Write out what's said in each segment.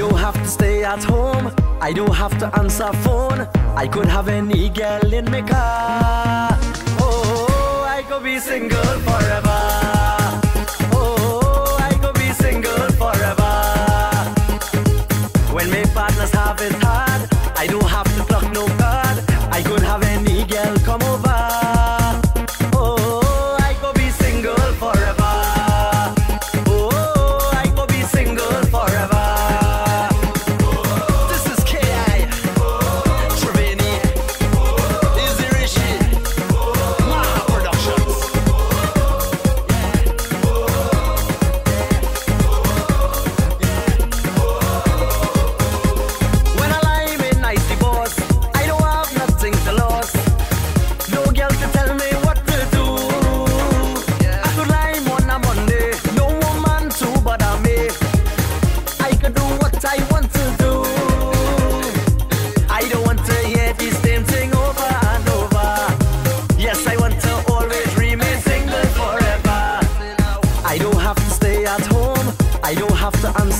don't have to stay at home. I don't have to answer phone. I could have any girl in my car. Oh, I could be single forever. Oh, I could be single forever. When my partners have it hard,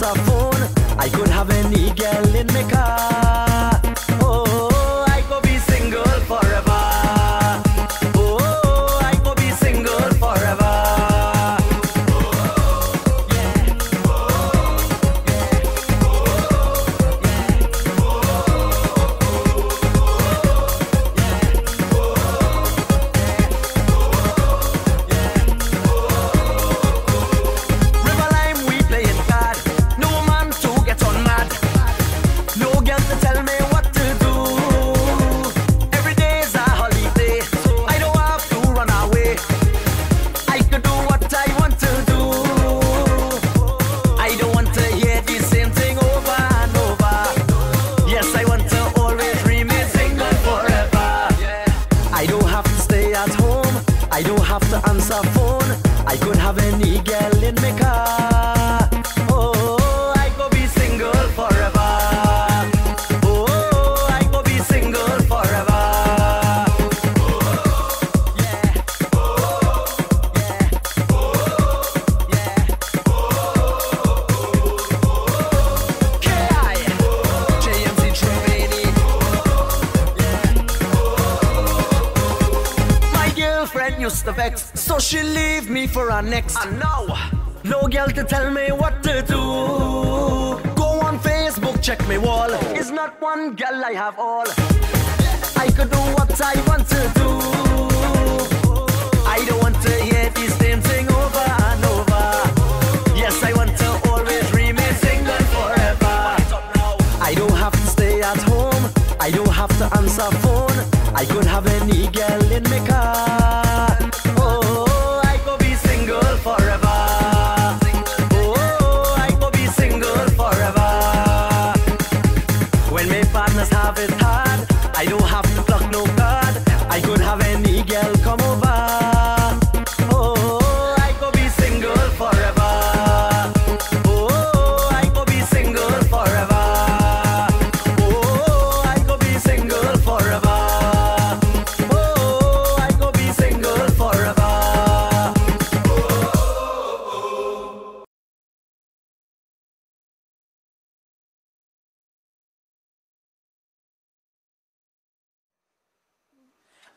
have to answer phone. I could have any girl in my car. Answer to vex, so she leave me for her next. And now, no girl to tell me what to do. Go on Facebook, check my wall. It's not one girl I have all. I could do what I want to do. I don't want to hear these same thing over and over. Yes, I want to always remain single forever. I don't have to stay at home. I don't have to answer phone. I could have any girl in my car.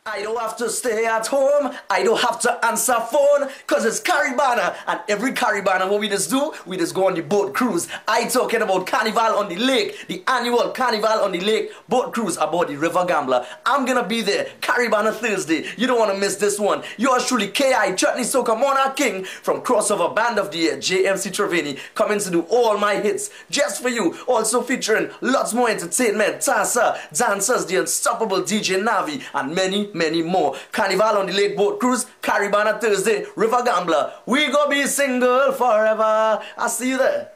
I don't have to stay at home. I don't have to answer phone. Cause it's Caribana. And every Caribana, what we just do, we just go on the boat cruise. I talking about Carnival on the Lake. The annual Carnival on the Lake boat cruise aboard the River Gambler. I'm gonna be there. Caribana Thursday. You don't wanna miss this one. Yours truly, K.I. Chutney Soca Monarch King from Crossover Band of the Year, JMC 3Veni, coming to do all my hits just for you. Also featuring lots more entertainment, Tassa, dancers, the unstoppable DJ Navi, and many, many more. Carnival on the Lake Boat Cruise, Caribana Thursday, River Gambler. We go be single forever. I'll see you there.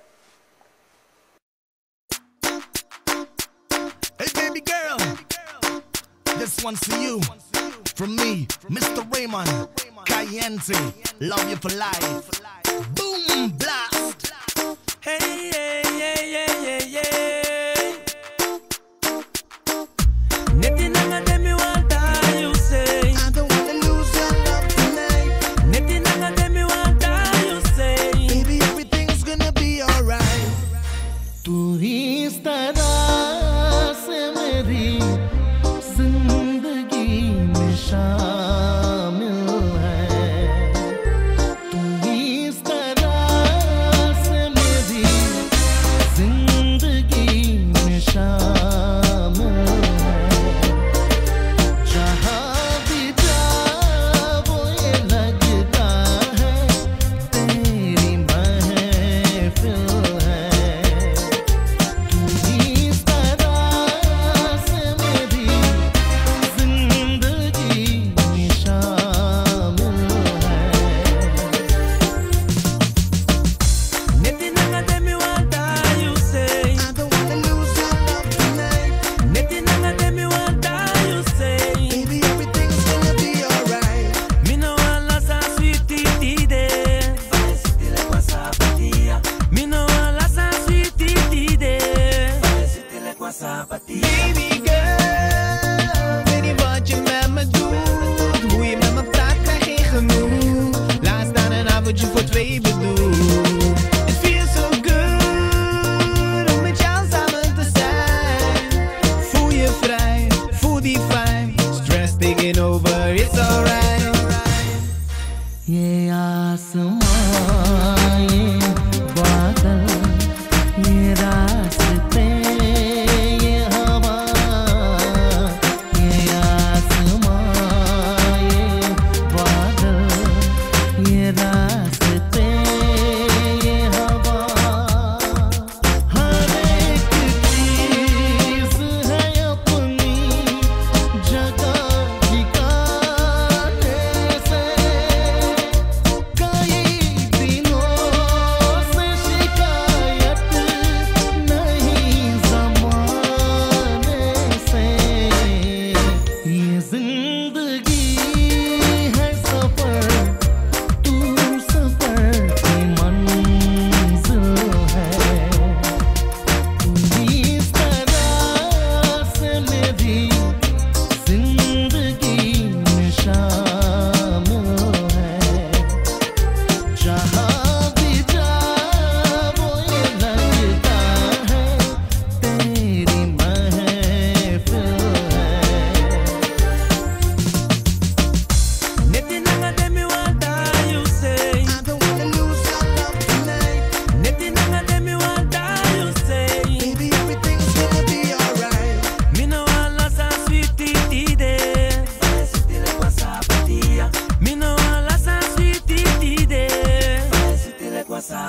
Hey, baby girl, this one's for you. From me, Mr. Raymond, Cayenne, love you for life. Boom, blast. Hey, yeah, yeah,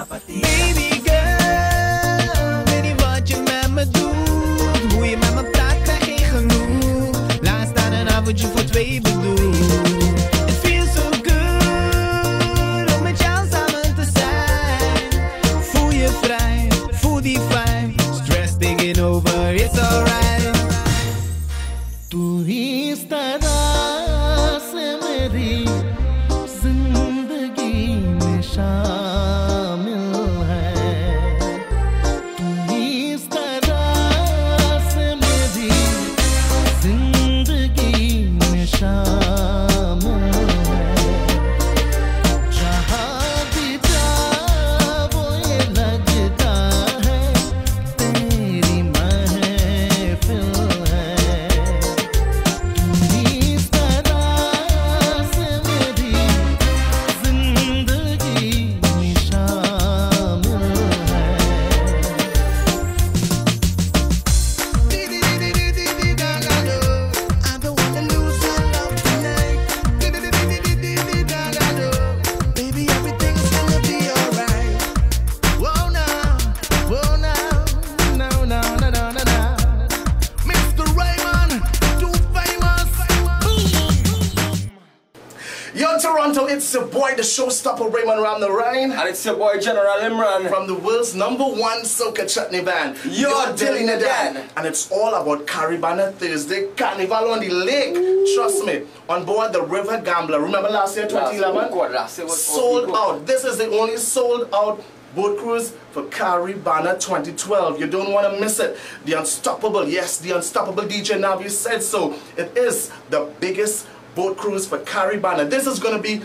Baby girl, weet niet wat je met me doet. Hoe je met me praat, krijg geen genoeg. Laat staan een avondje voor twee bedoel. It feels so boy, the showstopper Raymond Ramnarine. And it's your boy General Imran. From the world's number one soca chutney band, You're Dilly Nadan. And it's all about Caribana Thursday Carnival on the lake. Trust me, on board the River Gambler. Remember last year, 2011? God, last year was sold out. This is the only sold out boat cruise for Caribana 2012. You don't want to miss it. The Unstoppable, yes, the Unstoppable DJ Navi said so. It is the biggest boat cruise for Caribana. This is going to be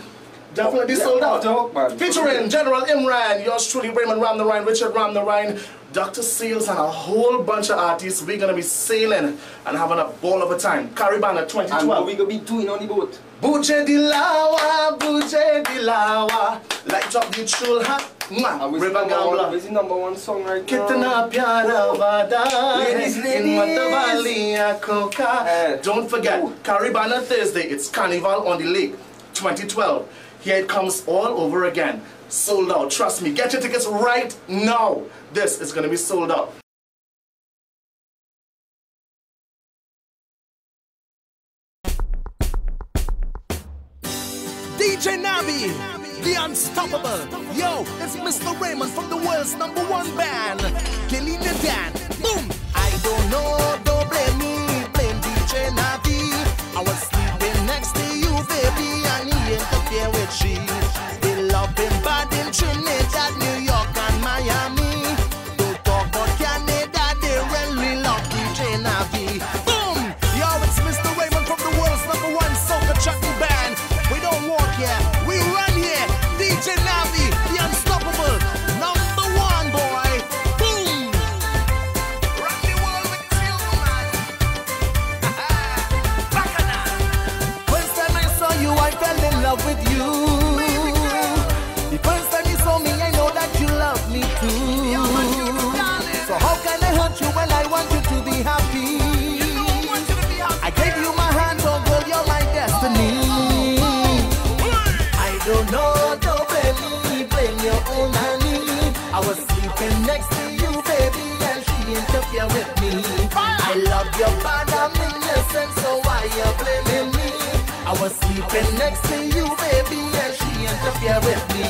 definitely sold out. man. Featuring General Imran, yours truly, Raymond Ramnarine, Richard Ramnarine, Dr. Seals, and a whole bunch of artists. We're going to be sailing and having a ball of a time. Caribana And 2012. what we gonna be doing on the boat? Buje Dilawa, Buje Dilawa, light up the chulha, And we River Gambler. number one song right Kitna now? pyara vada Ladies, in ladies. Coca. Eh. Don't forget. Caribana Thursday, it's Carnival on the Lake 2012. Here it comes all over again. Sold out, trust me. Get your tickets right now. This is gonna be sold out. DJ Navi, the unstoppable. Yo, it's Mr. Raymond from the world's number one band, Kelly Dan. Boom! I don't know, don't blame me, blame DJ Navi. I was sleeping next to you, baby, and he interfered love with you. The first time you saw me, I know that you love me too. So how can I hurt you when I want you to be happy? I gave you my hand, oh girl, you're my destiny. I don't know, don't blame me, blame your own honey. I was sleeping next to you, baby, and she interfered with me. I love your bad, I'm innocent, so why you blaming was sleeping next to you, baby, and she interfered with me.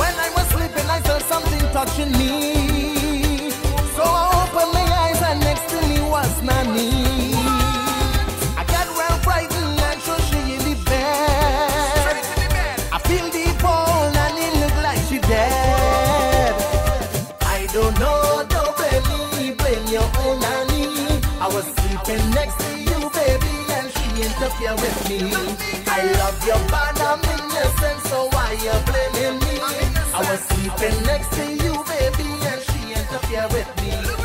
When I was sleeping, I felt something touching me. Sleeping next to you, baby, and she interfered with me. I love your bad, I'm innocent, so why you blaming me? I was sleeping next to you, baby, and she interfered with me.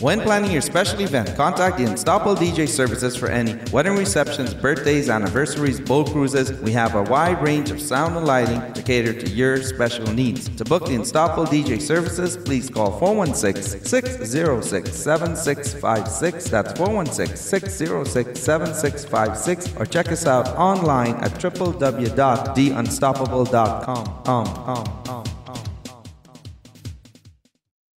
When planning your special event, contact the Unstoppable DJ services for any wedding receptions, birthdays, anniversaries, boat cruises. We have a wide range of sound and lighting to cater to your special needs. To book the Unstoppable DJ services, please call 416 606 7656. That's 416 606 7656. Or check us out online at www.theunstoppable.com. Um, um, um.